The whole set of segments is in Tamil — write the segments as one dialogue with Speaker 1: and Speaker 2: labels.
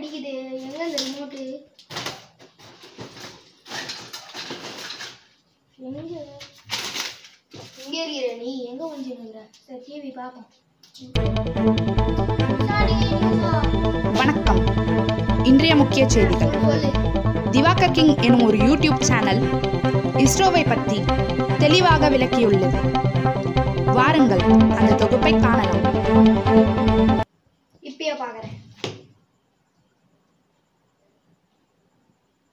Speaker 1: அடிக்குது. எங்க இந்த ரிமோட்டு எங்க? எங்க இருக்கிற நீ? எங்க இருக்கிற? சரி டிவி பார்ப்போம்.
Speaker 2: வணக்கம். இன்றைய முக்கிய செய்திகள். திவாகர் கிங் எனும் ஒரு யூடியூப் சேனல் இஸ்ரோவை பற்றி தெளிவாக விளக்கியுள்ளது. வாருங்கள் அந்த தொகுப்பை காணலாம்
Speaker 1: இப்பயே பார்க்குறேன் வணக்கம் மக்களே இன்னைக்கு நம்ம பார்க்க போற டாபிக் இஸ்ரோ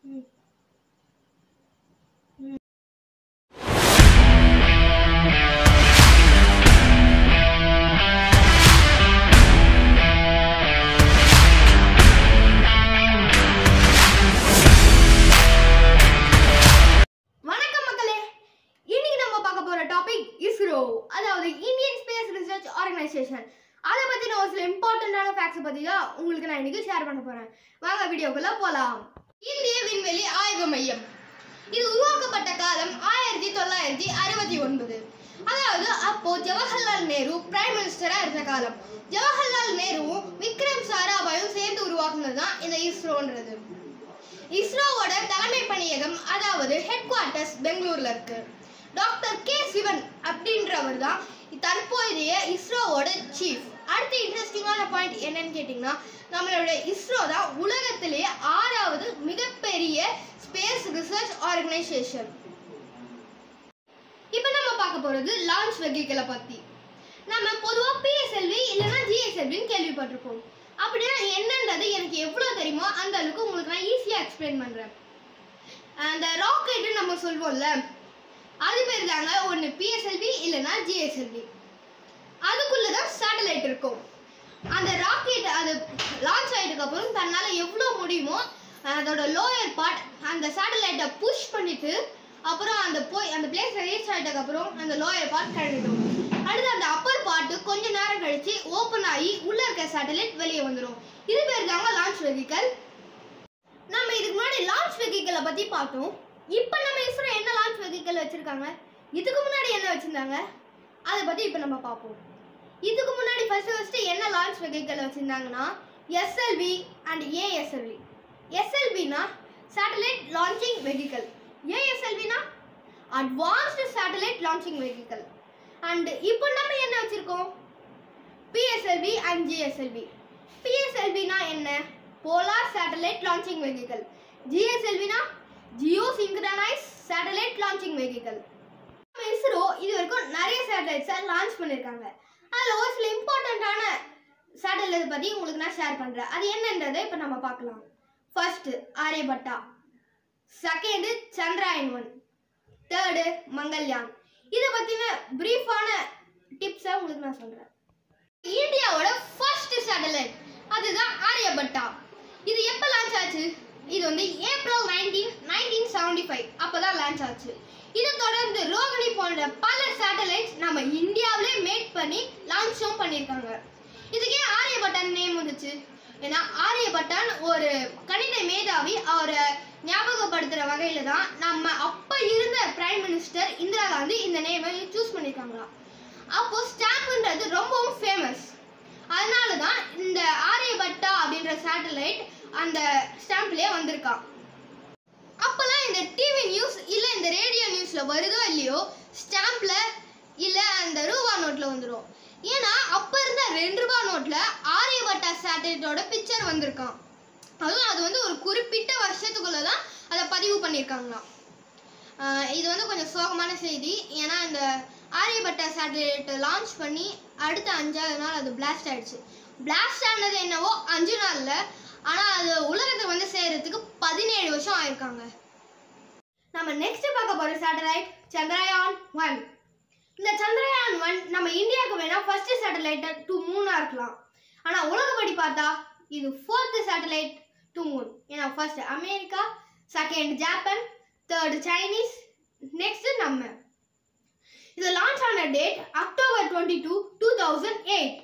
Speaker 1: அதாவது இந்தியன் ஸ்பேஸ் ரிசர்ச் ஆர்கனைசேஷன் அதை பத்தின ஒரு சில இம்பார்ட்டன்டான ஃபேக்ட்ஸ் பத்தி தான் உங்களுக்கு நான் இன்னைக்கு ஷேர் பண்ண போறேன். வாங்க வீடியோக்குள்ள போகலாம் இந்திய மையம். இது உருவாக்கப்பட்ட காலம் ஆயிரத்தி தொள்ளாயிரத்தி அறுபத்தி ஒன்பது. அதாவது அப்போ ஜவஹர்லால் நேரு பிரைம் மினிஸ்டரா இருந்த காலம். ஜவஹர்லால் நேருவும் விக்ரம் சாராபாயும் சேர்ந்து உருவாக்குனது தான் இந்த இஸ்ரோன்றது. இஸ்ரோவோட தலைமை பணியகம் அதாவது ஹெட் குவார்ட்டர்ஸ் பெங்களூர்ல இருக்கு. டாக்டர் கே சிவன் அப்படின்றவர் தான் தற்போதைய இஸ்ரோவோட சீஃப் அடுத்த இன்ட்ரெஸ்டிங்கான பாயிண்ட் என்னன்னு கேட்டிங்கன்னா நம்மளோட இஸ்ரோ தான் உலகத்திலேயே ஆறாவது மிகப்பெரிய ரிசர்ச் ஆர்கனைசேஷன் இப்போ நம்ம பார்க்க போறது லான்ச் வெஹிக்கிளை பத்தி. நம்ம பொதுவாக பிஎஸ்எல்வி இல்லைன்னா ஜிஎஸ்எல்வின்னு கேள்விப்பட்டிருப்போம். அப்படின்னா என்னன்றது எனக்கு எவ்வளோ தெரியுமோ அந்த அளவுக்கு உங்களுக்கு நான் ஈஸியாக எக்ஸ்பிளைன் பண்ணுறேன் அந்த ராக்கெட்டுன்னு நம்ம சொல்வோம்ல அது பேர் தாங்க ஒன்று பிஎஸ்எல்வி இல்லைன்னா ஜிஎஸ்எல்வி அதுக்குள்ளே தான் சேட்டலைட் இருக்கும். அந்த ராக்கெட் அது லான்ச் ஆகிட்டதுக்கப்புறம் தன்னால் எவ்வளோ முடியுமோ அதோட லோயர் பார்ட் அந்த சேட்டலைட்டை புஷ் பண்ணிட்டு அப்புறம் அந்த போய் அந்த பிளேஸ் ரீச் ஆகிட்டதுக்கு அப்புறம் அந்த லோயர் பார்ட் கிளம்பிடும். அடுத்து அந்த அப்பர் பார்ட்டு கொஞ்ச நேரம் கழிச்சு ஓப்பன் ஆகி உள்ள இருக்க சேட்டலைட் வெளியே வந்துடும் இது பேர் தாங்க லான்ச் வெஹிக்கல் நம்ம இதுக்கு முன்னாடி லான்ச் வெஹிக்கிளை பற்றி பார்த்தோம். இப்போ நம்ம இஸ்ரோ என்ன லான்ச் வெஹிக்கிள் வச்சுருக்காங்க? இதுக்கு முன்னாடி என்ன வச்சுருந்தாங்க? அதை பற்றி இப்போ நம்ம பார்ப்போம். இதுக்கு முன்னாடி ஃபஸ்ட்டு ஃபஸ்ட்டு என்ன லான்ச் வெஹிக்கல் வச்சுருந்தாங்கன்னா எஸ்எல்வி அண்ட் ஏஎஸ்எல்வி எஸ்எல்வினா satellite launching vehicle ஏஎஸ்எல்வினா advanced satellite launching vehicle and இப்போ நம்ம என்ன வச்சுருக்கோம் பிஎஸ்எல்வி அண்ட் ஜிஎஸ்எல்வி பிஎஸ்எல்வினா என்ன polar satellite launching vehicle ஜிஎஸ்எல்வினா geo synchronise satellite launching vehicle நம்ம இஸ்ரோ இது வரைக்கும் நிறைய சேட்டலைட்ஸை லான்ச் பண்ணியிருக்காங்க அதில் ஒரு சில இம்பார்ட்டண்ட்டான சேட்டலைட் பற்றி உங்களுக்கு நான் ஷேர் பண்ணுறேன் அது என்னன்றதை இப்போ நம்ம பார்க்கலாம். First Aryabhata second Chandrayaan one third Mangalyaan. இதை பற்றின ப்ரீஃபான டிப்ஸை உங்களுக்கு நான் சொல்கிறேன் இந்தியாவோட ஃபர்ஸ்ட் சேட்டலைட் அதுதான் ஆரியபட்டா இது எப்போ லான்ச் ஆச்சு? இது வந்து April nineteen nineteen seventy five அப்போ தான் லான்ச் ஆச்சு. இதை தொடர்ந்து ரோகிணி போன்ற பல சேட்டலைட்ஸ் நம்ம இந்தியாவிலே மேக் பண்ணி லான்ச்சும் பண்ணியிருக்காங்க. இதுக்கே ஏன் ஆரியபட்டான் நேம் வந்துச்சு? ஏன்னா ஆரியபட்டான் ஒரு கணித மேதாவி அவரை ஞாபகப்படுத்துகிற வகையில் தான் நம்ம அப்போ இருந்த பிரைம் மினிஸ்டர் இந்திரா காந்தி இந்த நேமை சூஸ் பண்ணியிருக்காங்களாம் அப்போ ஸ்டாம்ப்ன்றது ரொம்பவும் ஃபேமஸ் அதனால தான் இந்த ஆரியபட்டா அப்படின்ற சேட்டலைட் அந்த ஸ்டாம்ப்லேயே வந்திருக்கான் அப்போல்லாம் இந்த டிவி நியூஸ் இல்லை இந்த ரேடியோ நியூஸில் வருதோ இல்லையோ ஸ்டாம்பில் இல்லை அந்த ரூபா நோட்டில் வந்துடும் ஏன்னா அப்போ இருந்த ரெண்டு ரூபா நோட்டில் ஆரியபட்டா சேட்டலைட்டோட பிக்சர் வந்திருக்கான் அதுவும் அது வந்து ஒரு குறிப்பிட்ட வருஷத்துக்குள்ளே தான் அதை பதிவு பண்ணியிருக்காங்களாம். இது வந்து கொஞ்சம் சோகமான செய்தி. ஏன்னா இந்த ஆரியபட்டா சேட்டலைட் லான்ச் பண்ணி அடுத்த அஞ்சாவது நாள் அது பிளாஸ்ட் ஆயிடுச்சு. பிளாஸ்ட் ஆனது என்னவோ அஞ்சு நாள்ல. ஆனால் அது உலகத்தை வந்து சேர்றதுக்கு பதினேழு வருஷம் ஆயிருக்காங்க. நம்ம நெக்ஸ்ட் பார்க்க போகிற சேட்டலைட் சந்திரயான் ஒன் இந்த சந்திரயான் ஒன் நம்ம இந்தியாவுக்கு வேணா ஃபர்ஸ்ட் சேட்டலைட் டு மூணாக இருக்கலாம். ஆனால் உலகப்படி பார்த்தா இது ஃபோர்த்து சேட்டலைட் டு மூன் ஏன்னா first America second Japan third Chinese next நம்ம. இது லான்ச் ஆன date October twenty two two thousand eight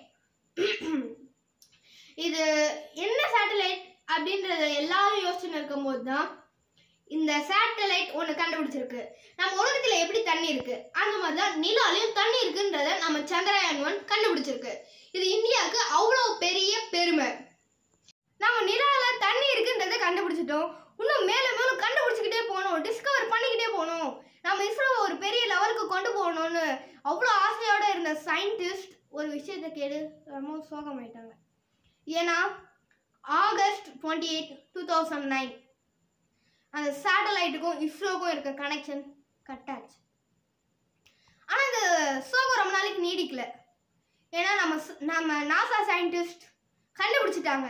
Speaker 1: இது என்ன சேட்டலைட் அப்படின்றத எல்லாரும் யோசிச்சுன்னு இருக்கும் போது தான் இந்த சேட்டலைட் ஒன்று கண்டுபிடிச்சிருக்கு. நம்ம உலகத்தில் எப்படி தண்ணி இருக்கு? அந்த மாதிரி தான் நிலாலையும் தண்ணி இருக்குன்றத நம்ம சந்திரயான் ஒன் கண்டுபிடிச்சிருக்கு. இது இந்தியாவுக்கு அவ்வளோ பெரிய பெருமை. நம்ம நிலால தண்ணி இருக்குன்றதை கண்டுபிடிச்சிட்டோம். இன்னும் மேலே மேலும் கண்டுபிடிச்சிக்கிட்டே போகணும் டிஸ்கவர் பண்ணிக்கிட்டே போகணும் நம்ம இஸ்ரோவை ஒரு பெரிய லெவலுக்கு கொண்டு போகணும்னு அவ்வளோ ஆசையோடு இருந்த சயின்டிஸ்ட் ஒரு விஷயத்தை கேடு ரொம்ப சோகமாயிட்டாங்க. ஏன்னா August twenty eight two thousand nine அந்த சேட்டலைட்டுக்கும் இஸ்ரோக்கும் இருக்க கனெக்ஷன் கட் ஆச்சு. ஆனால் இந்த சோகம் ரொம்ப நாளைக்கு நீடிக்கல. ஏன்னா நம்ம நம்ம நாசா சயின்டிஸ்ட் கண்டுபிடிச்சிட்டாங்க.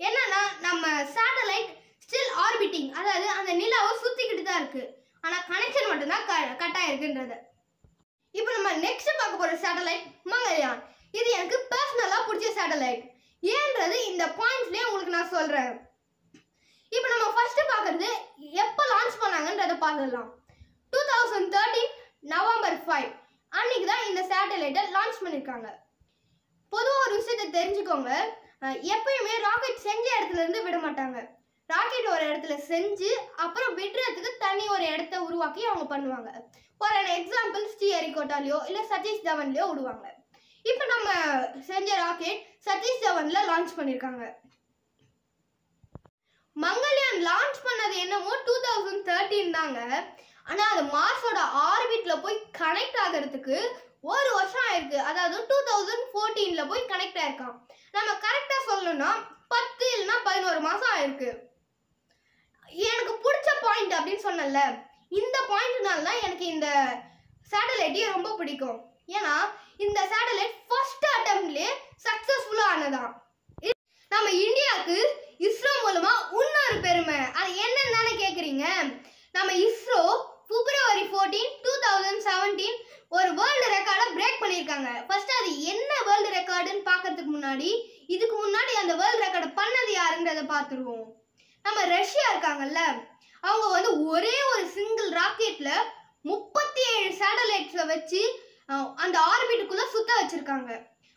Speaker 1: என்னன்னா நம்ம சேட்டலைட் ஸ்டில் ஆர்பிட்டிங் அதாவது அந்த நிலாவை சுற்றிக்கிட்டு தான் இருக்குது ஆனால் கனெக்ஷன் மட்டும்தான் க கட் ஆகிருக்குன்றது இப்போ நம்ம நெக்ஸ்ட் பார்க்க போகிற சேட்டலைட் மங்கள்யான். இது எனக்கு பர்சனலாக பிடிச்ச சேட்டலைட் ஏன்றது இந்த பாயிண்ட்ஸ்லேயே உங்களுக்கு நான் சொல்கிறேன் இப்போ நம்ம ஃபர்ஸ்ட் பார்க்கறது எப்போ லான்ச் பண்ணாங்கன்றதை பார்த்துடலாம். Two thousand thirteen November five அன்னைக்கு தான் இந்த சேட்டலைட்டை லான்ச் பண்ணியிருக்காங்க பொதுவாக ஒரு விஷயத்தை தெரிஞ்சுக்கோங்க. எப்பயுமே ராக்கெட் செஞ்ச இடத்துல இருந்து விட மாட்டாங்க. ராக்கெட் ஒரு இடத்துல செஞ்சு அப்புறம் விடுறதுக்கு தனி ஒரு இடத்த உருவாக்கி அவங்க பண்ணுவாங்க. ஃபார் எக்ஸாம்பிள் எக்ஸாம்பிள் ஸ்ரீஹரிகோட்டாலையோ இல்லை சதீஷ் தவன்லேயோ விடுவாங்க. இப்போ நம்ம செஞ்ச ராக்கெட் சதீஷ் தவனில் லான்ச் பண்ணியிருக்காங்க மங்கள்யான் லான்ச் பண்ணது என்னமோ டூ தௌசண்ட் தேர்ட்டின் தாங்க. ஆனால் அது மார்ஸோட ஆர்பிட்ல போய் கனெக்ட் ஆகிறதுக்கு ஒரு வருஷம் ஆயிருக்கு. அதாவது டூ தௌசண்ட் ஃபோர்டீனில் போய் கனெக்ட் ஆயிருக்கான். நம்ம கரெக்டாக சொல்லணும்னா பத்து இல்லைன்னா பதினோரு மாதம் ஆயிருக்கு. எனக்கு பிடிச்ச பாயிண்ட் அப்படின்னு சொன்னல இந்த பாயிண்ட்னால தான் எனக்கு இந்த சேட்டலைட்டே ரொம்ப பிடிக்கும். ஏன்னா இந்த சேட்டலைட் ஃபர்ஸ்ட் அட்டம்ப்ட்லேயே சக்ஸஸ்ஃபுல்லாக ஆனதான். நம்ம இந்தியாவுக்கு இஸ்ரோ மூலமா இன்னொரு பெருமை. அது என்னன்னு தானே கேட்குறீங்க நம்ம ISRO February fourteen two thousand seventeen ஒரு வேர்ல்டு ரெக்கார்டை பிரேக் பண்ணியிருக்காங்க. ஃபர்ஸ்ட் அது என்ன வேர்ல்டு ரெக்கார்டுன்னு பார்க்கறதுக்கு முன்னாடி இதுக்கு முன்னாடி அந்த வேர்ல்டு ரெக்கார்டை பண்ணது யாருன்றதை பார்த்துருவோம். நம்ம ரஷ்யா இருக்காங்கல்ல அவங்க வந்து ஒரே ஒரு சிங்கிள் ராக்கெட்ல முப்பத்தி ஏழு சேட்டலைட்ஸை வச்சு அந்த ஆர்பிட்டுக்குள்ள சுத்த வச்சிருக்காங்க.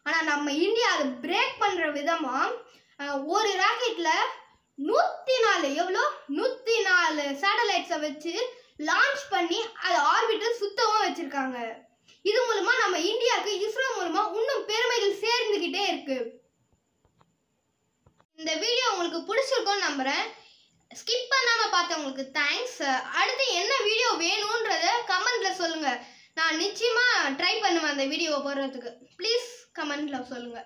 Speaker 1: ஆனா நம்ம இந்தியா அதை பிரேக் பண்ற விதமா ஒரு ராக்கெட்ல நூத்தி நாலு எவ்வளோ? நூத்தி நாலு சேட்டலைட்ஸை வச்சு லான்ச் பண்ணி அதை ஆர்பிட்டர் சுத்தமாக வச்சிருக்காங்க. இது மூலமா நம்ம இந்தியாவுக்கு இஸ்ரோ மூலமா இன்னும் பெருமைகள் சேர்ந்துகிட்டே இருக்கு. இந்த வீடியோ உங்களுக்கு பிடிச்சிருக்கோன்னு நம்புறேன். ஸ்கிப் பண்ணாம பார்த்தவங்களுக்கு தேங்க்ஸ் அடுத்து என்ன வீடியோ வேணும்ன்றத கமெண்ட்ல சொல்லுங்க. நான் நிச்சயமா ட்ரை பண்ணுவேன் அந்த வீடியோவை போடுறதுக்கு. ப்ளீஸ் கமெண்ட்ல சொல்லுங்க.